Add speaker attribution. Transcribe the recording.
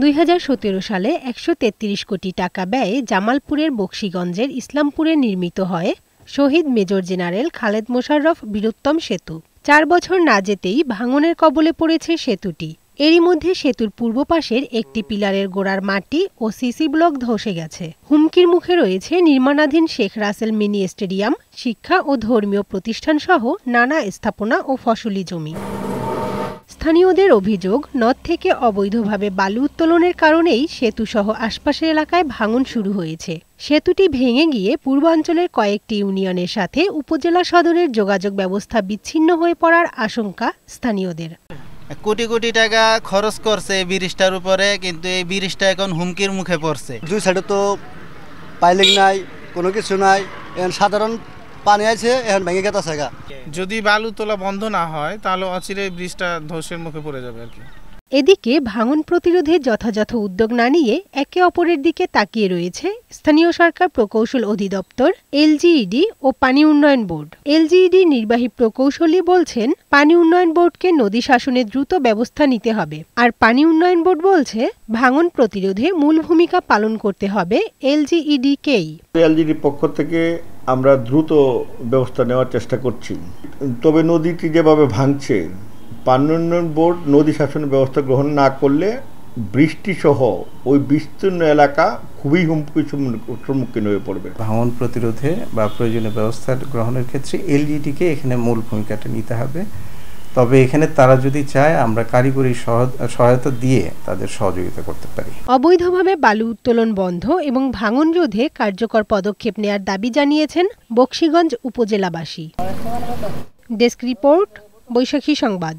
Speaker 1: দুই হাজার সতেরো সালে একশো তেত্রিশ কোটি টাকা ব্যয়ে জামালপুরের বক্সিগঞ্জের ইসলামপুরে নির্মিত হয় শহীদ মেজর জেনারেল খালেদ মোশাররফ বীরুত্তম সেতু। চার বছর না যেতেই ভাঙনের কবলে পড়েছে সেতুটি। এরই মধ্যে সেতুর পূর্ব পাশের একটি পিলারের গোড়ার মাটি ও সিসি ব্লক ধসে গেছে। হুমকির মুখে রয়েছে নির্মাণাধীন শেখ রাসেল মিনি স্টেডিয়াম, শিক্ষা ও ধর্মীয় প্রতিষ্ঠান সহ নানা স্থাপনা ও ফসলি জমি। স্থানীয়দের অভিযোগ নদ থেকে অবৈধভাবে বালু উত্তোলনের কারণেই সেতুসহ আশপাশের এলাকায় ভাঙন শুরু হয়েছে। সেতুটি ভেঙে গিয়ে পূর্বাঞ্চলের কয়েকটি ইউনিয়নের সাথে উপজেলা সদরের যোগাযোগ ব্যবস্থা বিচ্ছিন্ন হয়ে পড়ার আশঙ্কা স্থানীয়দের।
Speaker 2: কোটি কোটি টাকা খরচ করছে এই ব্রিজটার উপরে কিন্তু এই ব্রিজটা এখন হুমকির মুখে পড়ছে।
Speaker 3: দুই সাইডে তো পাইলিং নাই কোনো কিছু নাই সাধারণ পানি আছে এখন ভেঙে গেছে সেগা
Speaker 4: যদি বালু তোলা বন্ধ না হয় তাহলে অচিরে ব্রিজটা ধসের মুখে পড়ে যাবে আর কি।
Speaker 1: এদিকে ভাঙন প্রতিরোধে যথাযথ উদ্যোগ না নিয়ে একে অপরের দিকে তাকিয়ে রয়েছে স্থানীয় সরকার প্রকৌশল অধিদপ্তর এলজিইডি ও পানি উন্নয়ন বোর্ড। এলজিইডি নির্বাহী প্রকৌশলী বলছেন পানি উন্নয়ন বোর্ডকে নদী শাসনে দ্রুত ব্যবস্থা নিতে হবে। আর পানি উন্নয়ন বোর্ড বলছে ভাঙন প্রতিরোধে মূল ভূমিকা পালন করতে হবে এলজিইডিকেই
Speaker 5: এলজিডির পক্ষ থেকে আমরা দ্রুত ব্যবস্থা নেওয়ার চেষ্টা করছি। তবে নদীটি যেভাবে ভাঙছে পানোন্নয়ন বোর্ড নদী শাসন ব্যবস্থা গ্রহণ না করলে বৃষ্টিসহ ওই বিস্তীর্ণ এলাকা খুবই হুমকির সম্মুখীন হয়ে পড়বে।
Speaker 6: ভাঙন প্রতিরোধে বা প্রয়োজনীয় ব্যবস্থা গ্রহণের ক্ষেত্রে এলজিডিকে এখানে মূল ভূমিকাটা নিতে হবে। তবে এখানে তারা যদি চায়, আমরা কারিগরি সহায়তা দিয়ে তাদের সহযোগিতা করতে পারি
Speaker 1: অবৈধভাবে বালু উত্তোলন বন্ধ এবং ভাঙন রোধে কার্যকর পদক্ষেপ নেয়ার দাবি জানিয়েছেন বক্সিগঞ্জ উপজেলাবাসী ডেস্ক রিপোর্ট, বৈশাখী সংবাদ.